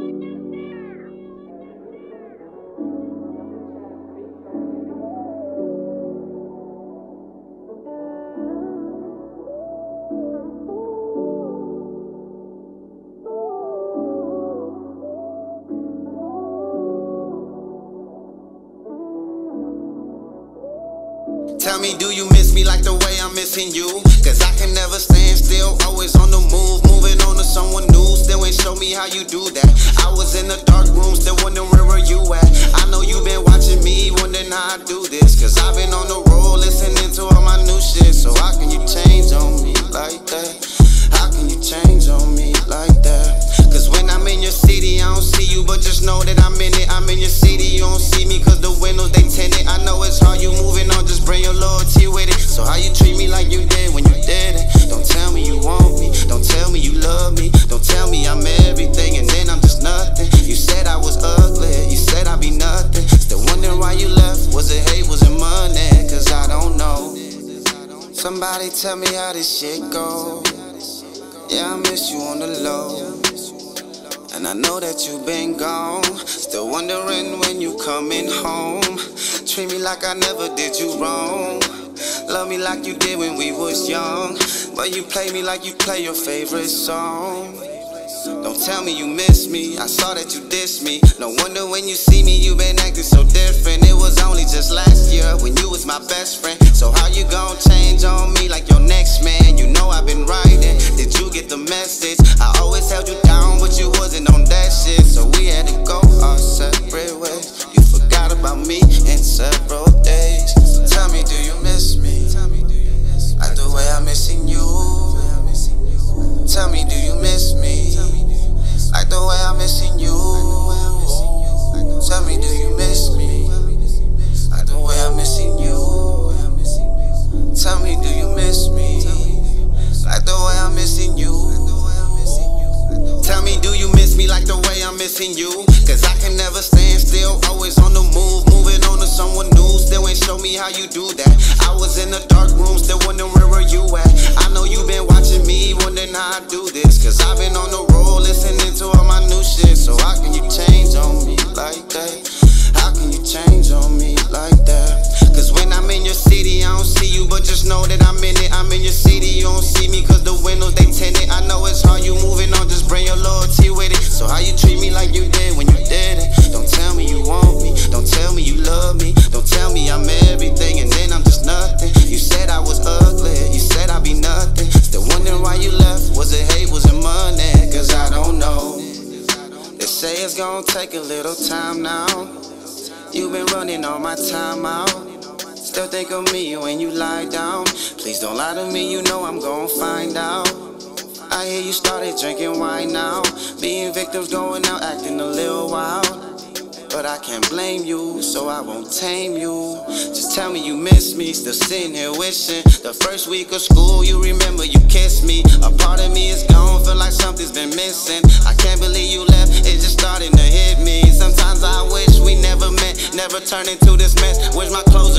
Tell me, do you miss me like the way I'm missing you? Cause I can never stand still, always on the move. Moving on to someone new, still ain't show me how you do that. I was in the dark room, still wondering where were you at. I know you been watching me, wondering how I do this. Cause I've been on the road, listening to all my Somebody tell me how this shit go. Yeah, I miss you on the low. And I know that you've been gone. Still wondering when you coming home. Treat me like I never did you wrong. Love me like you did when we was young. But you play me like you play your favorite song. Don't tell me you miss me. I saw that you dissed me. No wonder when you see me, you been acting so different. It was only just last year when you was my best friend. So how you gon' change on me like your next man? Like the way I'm missing you? Cause I can never stand still, always on the move. Moving on to someone new, still ain't show me how you do that. Gonna take a little time now. You've been running all my time out. Still think of me when you lie down. Please don't lie to me, you know I'm gonna find out. I hear you started drinking wine now. Being victims going out acting a little wild. But I can't blame you, so I won't tame you. Just tell me you miss me, still sitting here wishing. The first week of school, you remember you kissed me. A part of me is gone, feel like something's been missing. Starting to hit me. Sometimes I wish we never met, never turned into this mess. Where's my closure,